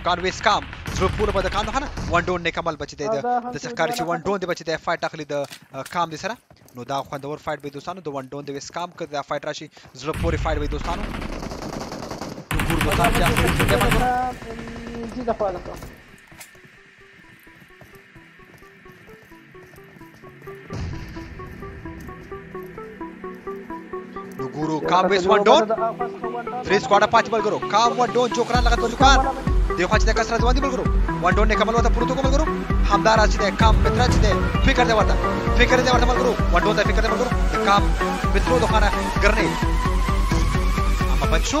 کان ویس کام زرو پور بده کان خانه ون ډون نیک عمل بچی دی د د سخکار چی ون ډون دی بچی دی فایټ اخلی د کام دی سره نو دا خوندور فایټ به دوستانو د ون ډون دی ویس کام کړه دا فایټ راشي زړه پوری فایټ به دوستانو نو ګور دوستانو چې اخلي زی د خواله ګورو کاب ویس وان ډون فریز کوارډر پاتې ملګرو کاب وان ډون جوکران لغت بزوکان دی خو چې د کس راځي باندې ملګرو وان ډون نه کمل وته پروتو کوم ملګرو همدا راځي د کام مترا چې دی فکر دی ورته فکر دی ورته ملګرو وان ډون ته فکر دی ملګرو د کام مترو د خانه ګرنې اما بچو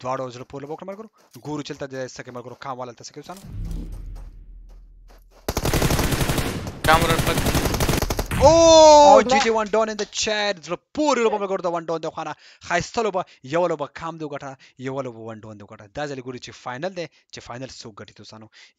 دواړو زړه پورې لوبه وکړه ملګرو ګورو چې هلته د څه کوي ملګرو کام والا هلته څه کوي دوستانو کامرا پک او جی جی وان ډون ان د چیټ زړه پورې لوبه ملګرو د وان ډون د خوانه ښایسته لوبه یو لوبه کام دی وګټه یو لوبه وان ډون دی وګټه دا ځل ګوري چې فاینل دی چې فاینل څوک ګټي دوستانو